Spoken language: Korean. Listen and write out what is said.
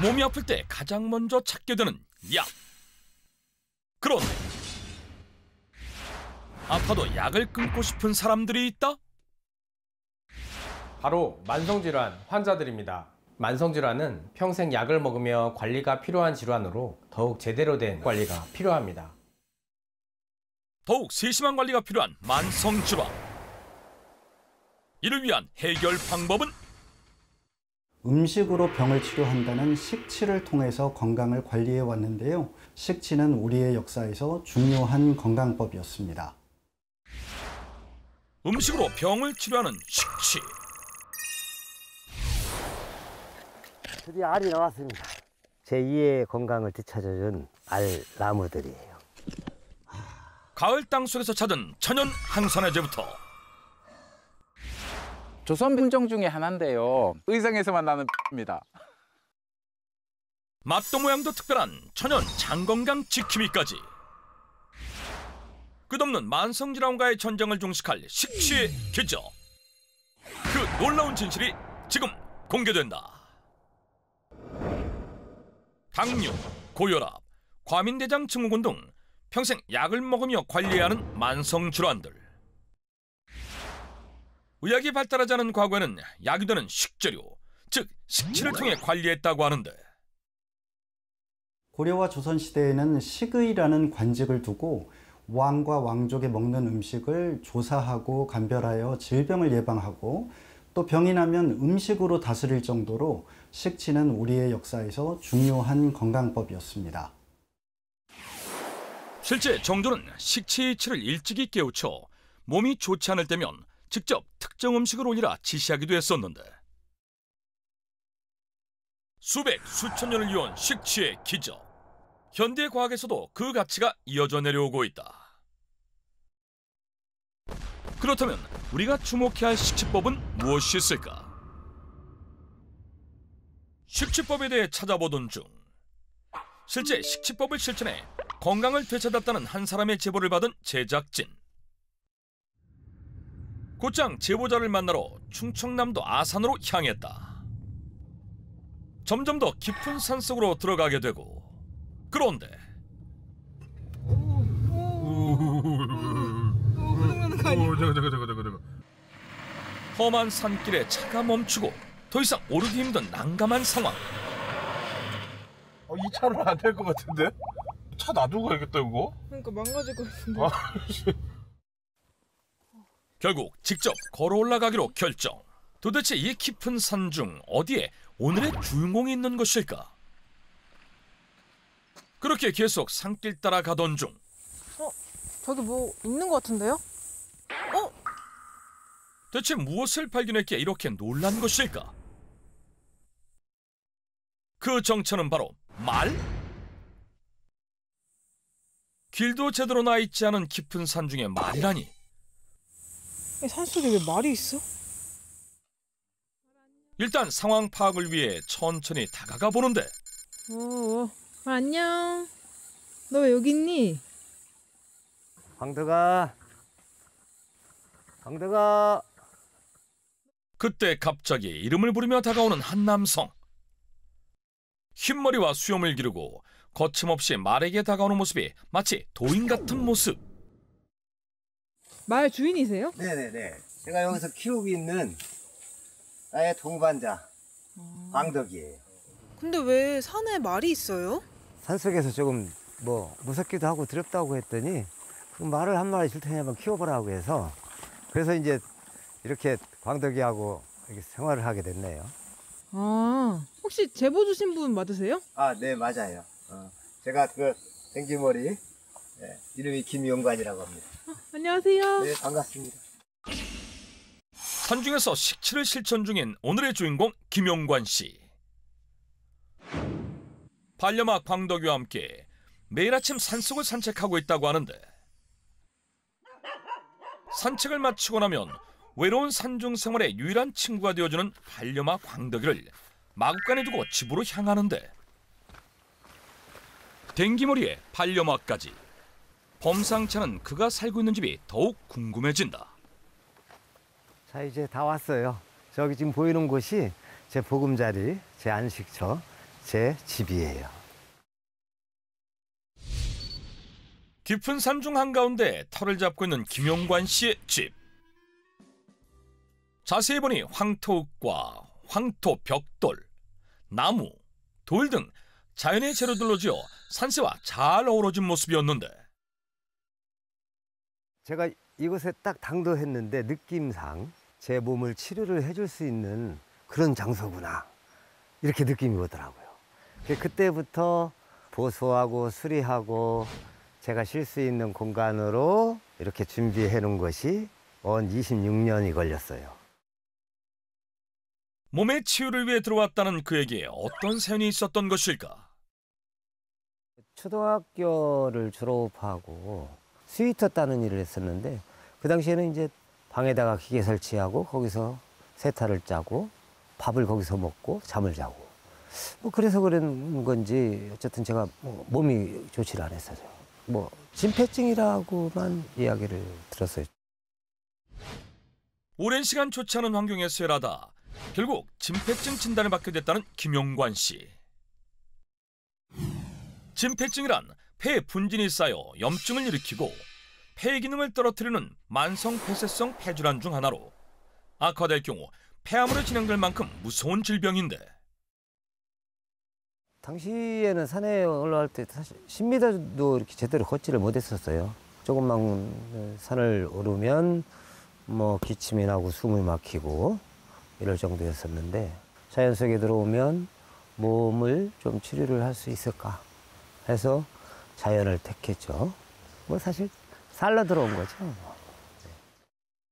몸이 아플 때 가장 먼저 찾게 되는 약. 그런데 아파도 약을 끊고 싶은 사람들이 있다? 바로 만성질환 환자들입니다. 만성질환은 평생 약을 먹으며 관리가 필요한 질환으로 더욱 제대로 된 관리가 필요합니다. 더욱 세심한 관리가 필요한 만성 질환. 이를 위한 해결 방법은 음식으로 병을 치료한다는 식치를 통해서 건강을 관리해 왔는데요. 식치는 우리의 역사에서 중요한 건강법이었습니다. 음식으로 병을 치료하는 식치. 드디어 알이 나왔습니다. 제2의 건강을 되찾아준 알 나무들이에요. 가을 땅 속에서 찾은 천연 항산화제부터 조선 품종 중에 하나인데요. 의성에서만 나는 입니다. 맛도 모양도 특별한 천연 장건강 지킴이까지 끝없는 만성질환과의 전쟁을 종식할 식치의 기적 그 놀라운 진실이 지금 공개된다 당뇨, 고혈압, 과민대장 증후군 등 평생 약을 먹으며 관리해야 하는 만성질환들 의학이 발달하지 않은 과거에는 약이 되는 식재료 즉 식치를 통해 관리했다고 하는데 고려와 조선 시대에는 식의라는 관직을 두고 왕과 왕족이 먹는 음식을 조사하고 감별하여 질병을 예방하고 또 병이 나면 음식으로 다스릴 정도로 식치는 우리의 역사에서 중요한 건강법이었습니다. 실제 정조는 식치의 이치를 일찍이 깨우쳐 몸이 좋지 않을 때면 직접 특정 음식을 올리라 지시하기도 했었는데. 수백 수천 년을 이어온 식치의 기적 현대 과학에서도 그 가치가 이어져 내려오고 있다. 그렇다면 우리가 주목해야 할 식치법은 무엇이 있을까? 식치법에 대해 찾아보던 중. 실제 식치법을 실천해 건강을 되찾았다는 한 사람의 제보를 받은 제작진 곧장 제보자를 만나러 충청남도 아산으로 향했다. 점점 더 깊은 산속으로 들어가게 되고 그런데 험한 산길에 차가 멈추고 더 이상 오르기 힘든 난감한 상황 어, 이 차로 안될 것 같은데? 차 놔두고 가야겠다 이거? 그러니까 망가질 것 같은데. 아, 결국 직접 걸어 올라가기로 결정. 도대체 이 깊은 산 중 어디에 오늘의 주인공이 있는 것일까? 그렇게 계속 산길 따라 가던 중 저기 뭐 있는 것 같은데요? 어? 대체 무엇을 발견했기에 이렇게 놀란 것일까? 그 정체는 바로 말? 길도 제대로 나 있지 않은 깊은 산 중에 말이라니 이 산속에 왜 말이 있어? 일단 상황 파악을 위해 천천히 다가가 보는데 어, 어. 아, 안녕. 너 왜 여기 있니? 황덕아, 황덕아. 그때 갑자기 이름을 부르며 다가오는 한 남성. 흰머리와 수염을 기르고 거침없이 말에게 다가오는 모습이 마치 도인 같은 모습. 말 주인이세요? 네네네. 제가 여기서 키우고 있는 나의 동반자 황덕이에요. 근데 왜 산에 말이 있어요? 산속에서 조금 뭐 무섭기도 하고 두렵다고 했더니 그 말을 한 마리 줄 테니 한번 키워보라고 해서 그래서 이제 이렇게 광덕이하고 이렇게 생활을 하게 됐네요. 아, 혹시 제보 주신 분 맞으세요? 아, 네 맞아요. 어, 제가 그 생기머리 네, 이름이 김용관이라고 합니다. 안녕하세요. 네 반갑습니다. 산중에서 식치를 실천 중인 오늘의 주인공 김용관 씨. 반려마 광덕이와 함께 매일 아침 산속을 산책하고 있다고 하는데 산책을 마치고 나면 외로운 산중 생활의 유일한 친구가 되어주는 반려마 광덕이를 마구간에 두고 집으로 향하는데 댕기머리에 반려마까지 범상치 않은 그가 살고 있는 집이 더욱 궁금해진다. 자 이제 다 왔어요. 저기 지금 보이는 곳이 제 보금자리, 제 안식처. 제 집이에요. 깊은 산중 한가운데 터를 잡고 있는 김용관 씨의 집. 자세히 보니 황토흙과 황토 벽돌, 나무, 돌 등 자연의 재료들로 지어 산세와 잘 어우러진 모습이었는데 제가 이곳에 딱 당도했는데 느낌상 제 몸을 치료를 해줄 수 있는 그런 장소구나 이렇게 느낌이 오더라고요. 그- 그때부터 보수하고 수리하고 제가 쉴 수 있는 공간으로 이렇게 준비해 놓은 것이 언 26년이 걸렸어요. 몸의 치유를 위해 들어왔다는 그에게 어떤 사연이 있었던 것일까? 초등학교를 졸업하고 스위터 따는 일을 했었는데 그 당시에는 이제 방에다가 기계 설치하고 거기서 세타를 짜고 밥을 거기서 먹고 잠을 자고 뭐 그래서 그런 건지 어쨌든 제가 뭐 몸이 좋지를 않았어요. 뭐 진폐증이라고만 이야기를 들었어요. 오랜 시간 좋지 않은 환경에서 일하다 결국 진폐증 진단을 받게 됐다는 김용관 씨. 진폐증이란 폐에 분진이 쌓여 염증을 일으키고 폐 기능을 떨어뜨리는 만성 폐쇄성 폐질환 중 하나로 악화될 경우 폐암으로 진행될 만큼 무서운 질병인데 당시에는 산에 올라갈 때 사실 10m도 이렇게 제대로 걷지를 못했었어요. 조금만 산을 오르면 뭐 기침이 나고 숨이 막히고 이럴 정도였었는데 자연 속에 들어오면 몸을 좀 치료를 할 수 있을까 해서 자연을 택했죠. 뭐 사실 살러 들어온 거죠.